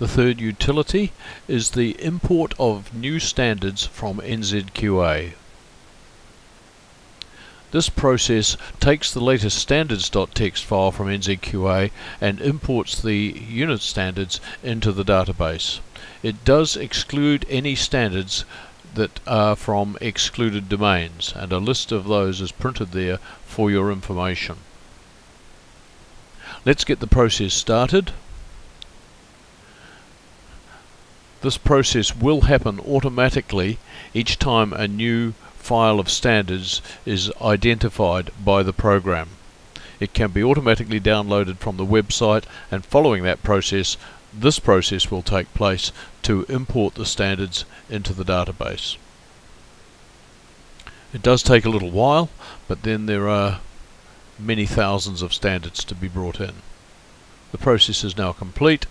The third utility is the import of new standards from NZQA. This process takes the latest standards.txt file from NZQA and imports the unit standards into the database. It does exclude any standards that are from excluded domains and a list of those is printed there for your information. Let's get the process started. This process will happen automatically each time a new file of standards is identified by the program. It can be automatically downloaded from the website and following that process this process will take place to import the standards into the database. It does take a little while but then there are many thousands of standards to be brought in. The process is now complete